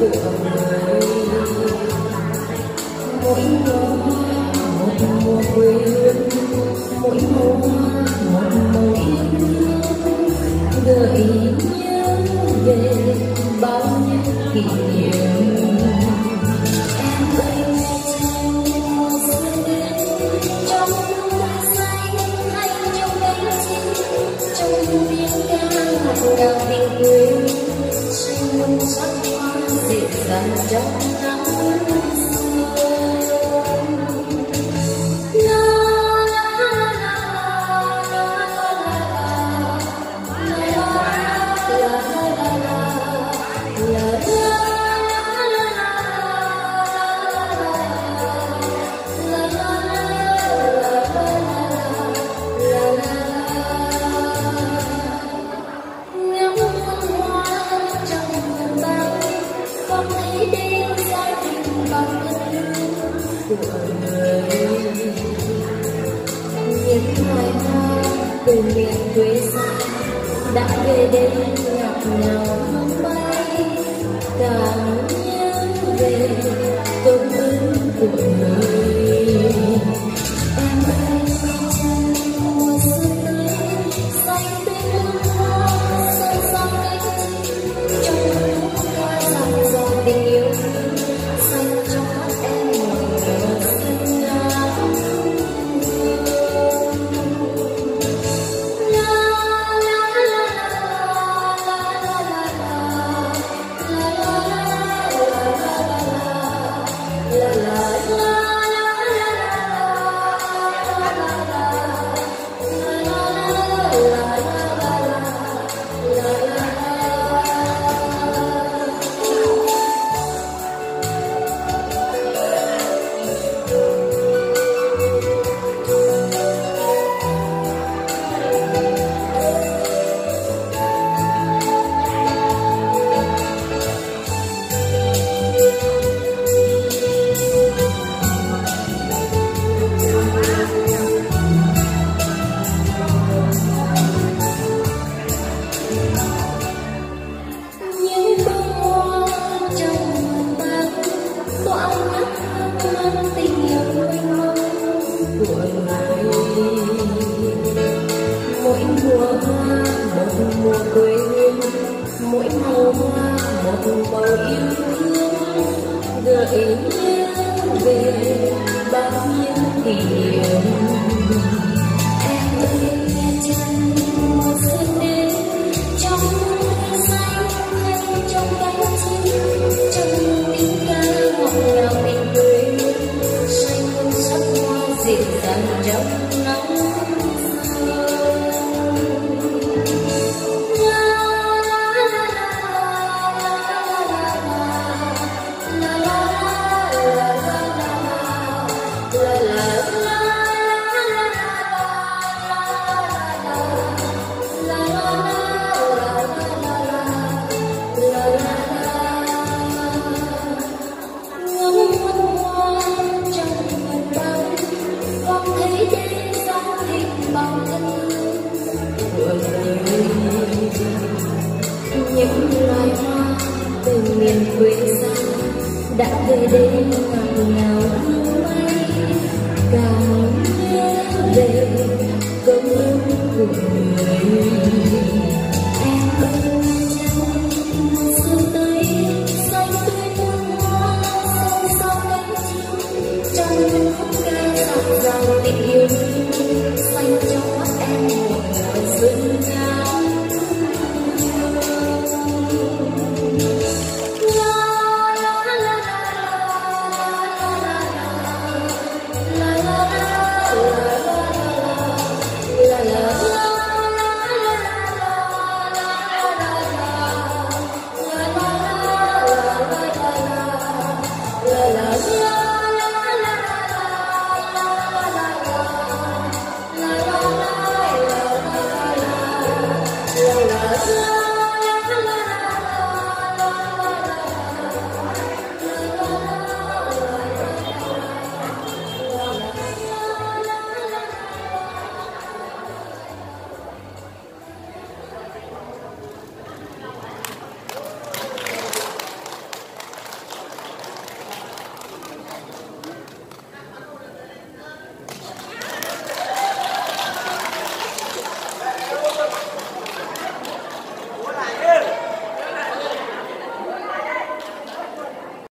mỗi mùa một mùa mỗi mùa một mùa yêu gợi nhớ về bao nhiêu kỷ niệm Hãy subscribe cho kênh Ghiền Mì Gõ Để không bỏ lỡ những video hấp dẫn Don't. Từ miền quê xa. Đã về đây ngọc ngào hương bay, càng nhớ về tôi hoa một mùa quê hương mỗi màu hoa một màu yêu thương gợi nhớ về bao nhiêu kỷ niệm em ơi nghe chân mùa xuân đến trong mưa xanh hay trong cánh chim trong tiếng ca ngọt ngào tình quê xanh muôn sắc hoa dịu dàng trong nắng của người những loài hoa từ miền quê xa đã về đây ngọt ngào